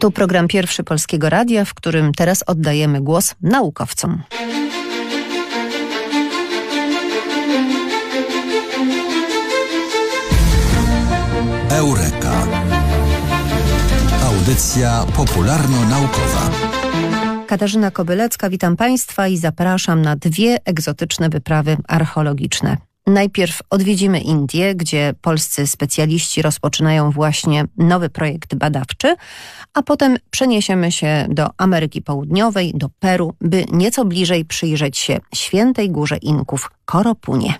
Tu program pierwszy Polskiego Radia, w którym teraz oddajemy głos naukowcom. Eureka. Audycja popularno-naukowa. Katarzyna Kobylecka, witam Państwa i zapraszam na dwie egzotyczne wyprawy archeologiczne. Najpierw odwiedzimy Indię, gdzie polscy specjaliści rozpoczynają właśnie nowy projekt badawczy, a potem przeniesiemy się do Ameryki Południowej, do Peru, by nieco bliżej przyjrzeć się świętej górze Inków Koropunie.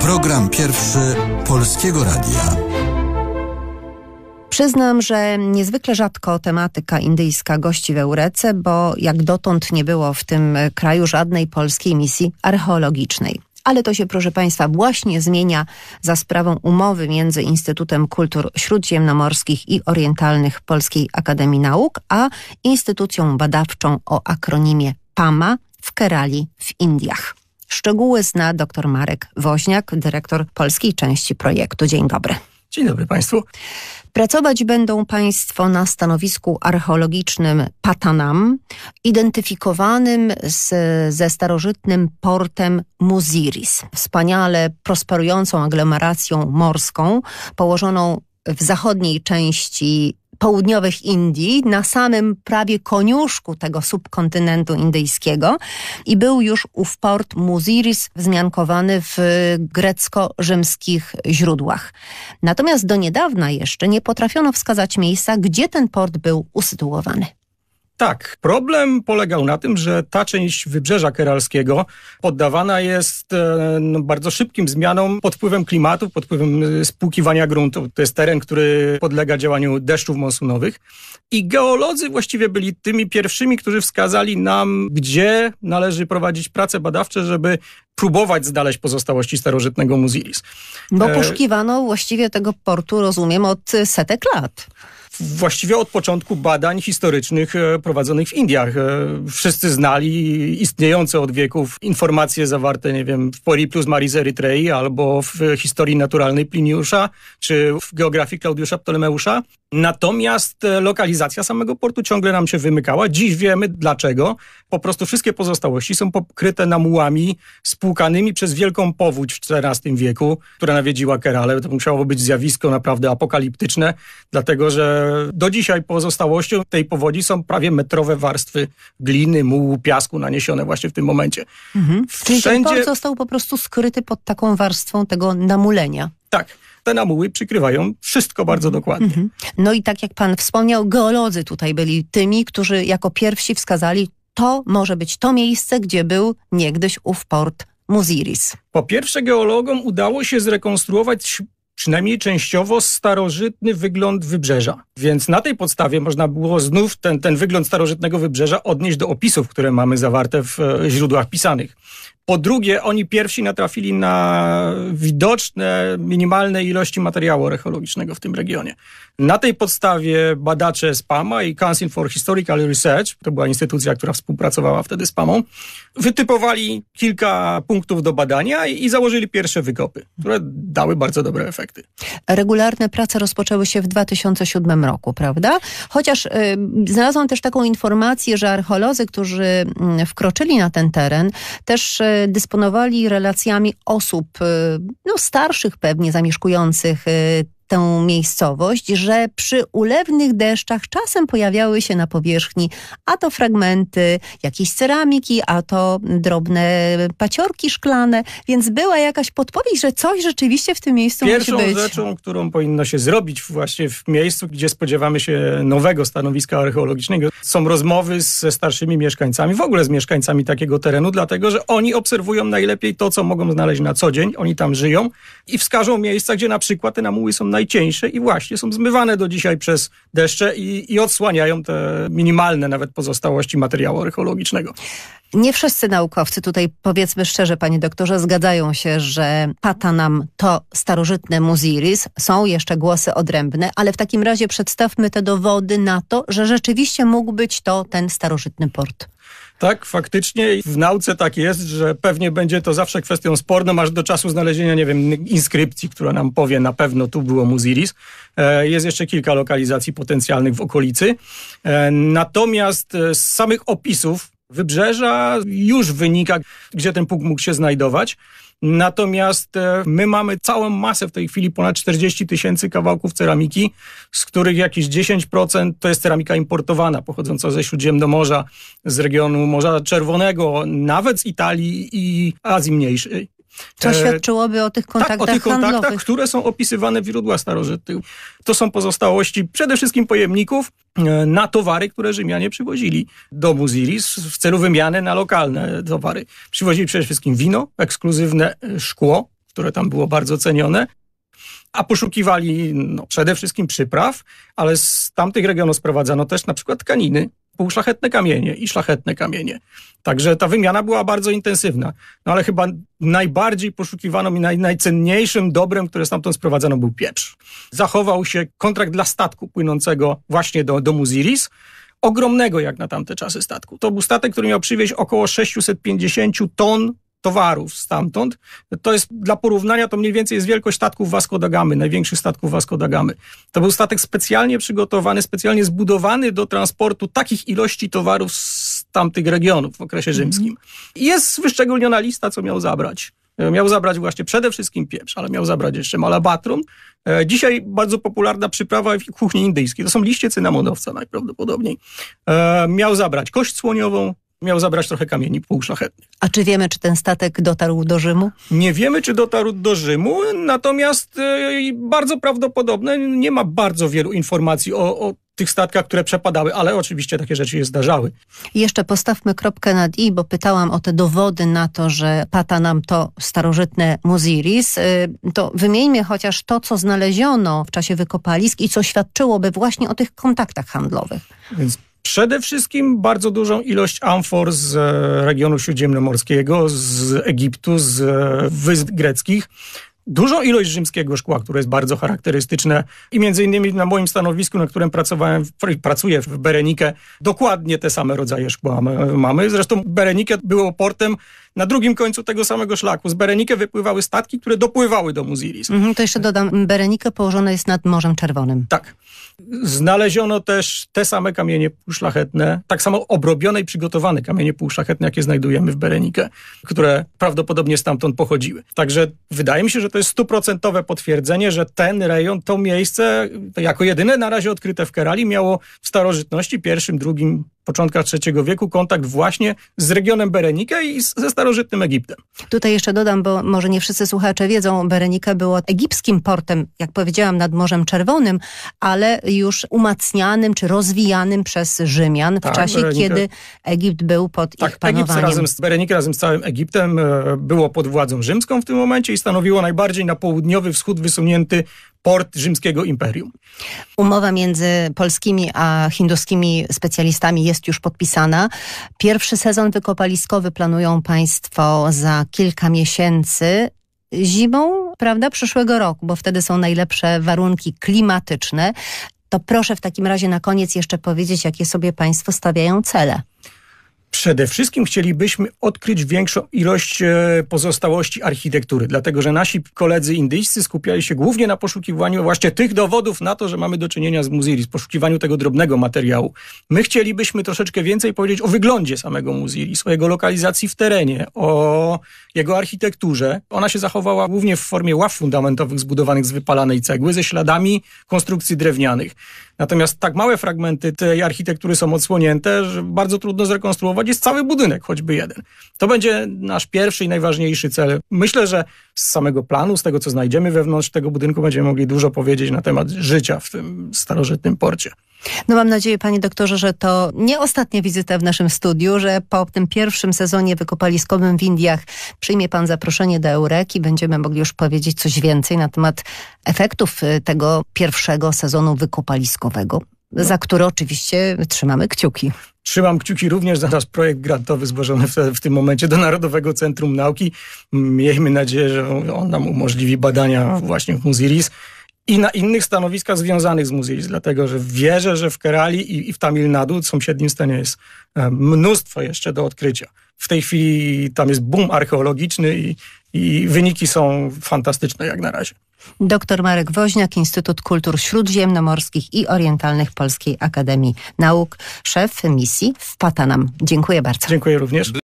Program pierwszy Polskiego Radia. Przyznam, że niezwykle rzadko tematyka indyjska gości w Eurece, bo jak dotąd nie było w tym kraju żadnej polskiej misji archeologicznej. Ale to się, proszę Państwa, właśnie zmienia za sprawą umowy między Instytutem Kultur Śródziemnomorskich i Orientalnych Polskiej Akademii Nauk, a instytucją badawczą o akronimie PAMA w Kerali w Indiach. Szczegóły zna dr Marek Woźniak, dyrektor polskiej części projektu. Dzień dobry. Dzień dobry Państwu. Pracować będą Państwo na stanowisku archeologicznym Patanam, identyfikowanym z, ze starożytnym portem Muziris, wspaniale prosperującą aglomeracją morską, położoną w zachodniej części południowych Indii, na samym prawie koniuszku tego subkontynentu indyjskiego i był już ów port Muziris wzmiankowany w grecko-rzymskich źródłach. Natomiast do niedawna jeszcze nie potrafiono wskazać miejsca, gdzie ten port był usytuowany. Tak, problem polegał na tym, że ta część wybrzeża keralskiego poddawana jest e, no, bardzo szybkim zmianom pod wpływem klimatu, pod wpływem e, spłukiwania gruntu. To jest teren, który podlega działaniu deszczów monsunowych. I geolodzy właściwie byli tymi pierwszymi, którzy wskazali nam, gdzie należy prowadzić prace badawcze, żeby próbować znaleźć pozostałości starożytnego Muziris. Bo e, poszukiwano właściwie tego portu, rozumiem, od setek lat właściwie od początku badań historycznych e, prowadzonych w Indiach. E, wszyscy znali istniejące od wieków informacje zawarte, nie wiem, w Periplus Maris Erytrei albo w historii naturalnej Pliniusza, czy w geografii Klaudiusza Ptolemeusza. Natomiast e, lokalizacja samego portu ciągle nam się wymykała. Dziś wiemy dlaczego. Po prostu wszystkie pozostałości są pokryte namułami spłukanymi przez wielką powódź w XIV wieku, która nawiedziła Kerale. To musiało być zjawisko naprawdę apokaliptyczne, dlatego że do dzisiaj pozostałością tej powodzi są prawie metrowe warstwy gliny, mułu, piasku naniesione właśnie w tym momencie. Mhm. Czyli ten port został po prostu skryty pod taką warstwą tego namulenia. Tak te namuły przykrywają wszystko bardzo dokładnie. Mhm. No i tak jak pan wspomniał, geolodzy tutaj byli tymi, którzy jako pierwsi wskazali, to może być to miejsce, gdzie był niegdyś ów port Muziris. Po pierwsze, geologom udało się zrekonstruować przynajmniej częściowo starożytny wygląd wybrzeża. Więc na tej podstawie można było znów ten, ten wygląd starożytnego wybrzeża odnieść do opisów, które mamy zawarte w e, źródłach pisanych. Po drugie, oni pierwsi natrafili na widoczne, minimalne ilości materiału archeologicznego w tym regionie. Na tej podstawie badacze z PAMA i Council for Historical Research, to była instytucja, która współpracowała wtedy z PAMą, wytypowali kilka punktów do badania i, i założyli pierwsze wykopy, które dały bardzo dobre efekty. Regularne prace rozpoczęły się w 2007 roku, prawda? Chociaż y, znalazłam też taką informację, że archeolodzy, którzy y, wkroczyli na ten teren, też y, dysponowali relacjami osób y, no, starszych pewnie, zamieszkujących y, tę miejscowość, że przy ulewnych deszczach czasem pojawiały się na powierzchni a to fragmenty jakiejś ceramiki, a to drobne paciorki szklane, więc była jakaś podpowiedź, że coś rzeczywiście w tym miejscu Pierwszą musi być. Pierwszą rzeczą, którą powinno się zrobić właśnie w miejscu, gdzie spodziewamy się nowego stanowiska archeologicznego, są rozmowy ze starszymi mieszkańcami, w ogóle z mieszkańcami takiego terenu, dlatego, że oni obserwują najlepiej to, co mogą znaleźć na co dzień, oni tam żyją i wskażą miejsca, gdzie na przykład te namuły są naj najcieńsze i właśnie są zmywane do dzisiaj przez deszcze i, i odsłaniają te minimalne nawet pozostałości materiału archeologicznego. Nie wszyscy naukowcy tutaj, powiedzmy szczerze, panie doktorze, zgadzają się, że Patanam to starożytne Muziris. Są jeszcze głosy odrębne, ale w takim razie przedstawmy te dowody na to, że rzeczywiście mógł być to ten starożytny port. Tak, faktycznie w nauce tak jest, że pewnie będzie to zawsze kwestią sporną, aż do czasu znalezienia, nie wiem, inskrypcji, która nam powie na pewno tu było Muziris. E, jest jeszcze kilka lokalizacji potencjalnych w okolicy. E, natomiast e, z samych opisów wybrzeża już wynika, gdzie ten punkt mógł się znajdować. Natomiast e, my mamy całą masę w tej chwili, ponad 40 tysięcy kawałków ceramiki, z których jakieś 10% to jest ceramika importowana, pochodząca ze Śródziemnomorza, z regionu Morza Czerwonego, nawet z Italii i Azji Mniejszej. Co e, świadczyłoby o tych kontaktach tak, o tych kontaktach, handlowych. które są opisywane w źródłach starożytnych. To są pozostałości przede wszystkim pojemników e, na towary, które Rzymianie przywozili do Muziris w celu wymiany na lokalne towary. Przywozili przede wszystkim wino, ekskluzywne e, szkło, które tam było bardzo cenione, a poszukiwali no, przede wszystkim przypraw, ale z tamtych regionów sprowadzano też na przykład tkaniny, półszlachetne kamienie i szlachetne kamienie. Także ta wymiana była bardzo intensywna. No ale chyba najbardziej poszukiwaną i naj, najcenniejszym dobrem, które stamtąd sprowadzano, był pieprz. Zachował się kontrakt dla statku płynącego właśnie do, do Muziris, ogromnego jak na tamte czasy statku. To był statek, który miał przywieźć około 650 ton towarów stamtąd. To jest dla porównania, to mniej więcej jest wielkość statków Vasco da Gamy, największych statków Vasco da Gamy. To był statek specjalnie przygotowany, specjalnie zbudowany do transportu takich ilości towarów z tamtych regionów w okresie mhm. rzymskim. I jest wyszczególniona lista, co miał zabrać. E, miał zabrać właśnie przede wszystkim pieprz, ale miał zabrać jeszcze malabatrum. E, dzisiaj bardzo popularna przyprawa w kuchni indyjskiej. To są liście cynamonowca najprawdopodobniej. E, miał zabrać kość słoniową, miał zabrać trochę kamieni półszlachetnych. A czy wiemy, czy ten statek dotarł do Rzymu? Nie wiemy, czy dotarł do Rzymu, natomiast yy, bardzo prawdopodobne, nie ma bardzo wielu informacji o, o tych statkach, które przepadały, ale oczywiście takie rzeczy się zdarzały. Jeszcze postawmy kropkę nad i, bo pytałam o te dowody na to, że pata nam to starożytne Muziris. Y, to wymieńmy chociaż to, co znaleziono w czasie wykopalisk i co świadczyłoby właśnie o tych kontaktach handlowych. Więc Przede wszystkim bardzo dużą ilość amfor z e, regionu śródziemnomorskiego, z Egiptu, z e, wysp greckich. Dużą ilość rzymskiego szkła, które jest bardzo charakterystyczne i między innymi na moim stanowisku, na którym pracowałem, pracuję w Berenikę, dokładnie te same rodzaje szkła mamy. Zresztą Berenikę było portem na drugim końcu tego samego szlaku. Z Berenikę wypływały statki, które dopływały do Muziris. Mhm, to jeszcze dodam, Berenikę położona jest nad Morzem Czerwonym. Tak. Znaleziono też te same kamienie półszlachetne, tak samo obrobione i przygotowane kamienie półszlachetne, jakie znajdujemy w Berenikę, które prawdopodobnie stamtąd pochodziły. Także wydaje mi się, że to jest stuprocentowe potwierdzenie, że ten rejon, to miejsce, jako jedyne na razie odkryte w Kerali, miało w starożytności pierwszym, drugim początkach III wieku kontakt właśnie z regionem Berenike i ze starożytnym Egiptem. Tutaj jeszcze dodam, bo może nie wszyscy słuchacze wiedzą, Berenika było egipskim portem, jak powiedziałam, nad Morzem Czerwonym, ale już umacnianym czy rozwijanym przez Rzymian tak, w czasie, kiedy Egipt był pod tak, ich panowaniem. Egipt razem z, Berenika razem z całym Egiptem e, było pod władzą rzymską w tym momencie i stanowiło najbardziej na południowy wschód wysunięty port rzymskiego imperium. Umowa między polskimi a hinduskimi specjalistami jest już podpisana. Pierwszy sezon wykopaliskowy planują Państwo za kilka miesięcy. Zimą, prawda, przyszłego roku, bo wtedy są najlepsze warunki klimatyczne. To proszę w takim razie na koniec jeszcze powiedzieć, jakie sobie Państwo stawiają cele. Przede wszystkim chcielibyśmy odkryć większą ilość e, pozostałości architektury, dlatego że nasi koledzy indyjscy skupiali się głównie na poszukiwaniu właśnie tych dowodów na to, że mamy do czynienia z Muziris, poszukiwaniu tego drobnego materiału. My chcielibyśmy troszeczkę więcej powiedzieć o wyglądzie samego Muziris, o jego lokalizacji w terenie, o jego architekturze. Ona się zachowała głównie w formie ław fundamentowych zbudowanych z wypalanej cegły ze śladami konstrukcji drewnianych. Natomiast tak małe fragmenty tej architektury są odsłonięte, że bardzo trudno zrekonstruować jest cały budynek, choćby jeden. To będzie nasz pierwszy i najważniejszy cel. Myślę, że z samego planu, z tego co znajdziemy wewnątrz tego budynku, będziemy mogli dużo powiedzieć na temat życia w tym starożytnym porcie. No mam nadzieję, panie doktorze, że to nie ostatnia wizyta w naszym studiu, że po tym pierwszym sezonie wykopaliskowym w Indiach przyjmie pan zaproszenie do Eureki. Będziemy mogli już powiedzieć coś więcej na temat efektów y, tego pierwszego sezonu wykopaliskowego, no. za który oczywiście trzymamy kciuki. Trzymam kciuki również za nasz projekt grantowy złożony w, w, tym momencie do Narodowego Centrum Nauki. Miejmy nadzieję, że on nam umożliwi badania właśnie w Muziris i na innych stanowiskach związanych z Muziris, dlatego że wierzę, że w Kerali i, i w Tamil Nadu, sąsiednim stanie, jest e, mnóstwo jeszcze do odkrycia. W tej chwili tam jest boom archeologiczny i, i wyniki są fantastyczne jak na razie. Dr Marek Woźniak, Instytut Kultur Śródziemnomorskich i Orientalnych Polskiej Akademii Nauk, szef misji w Patanam. Dziękuję bardzo. Dziękuję również.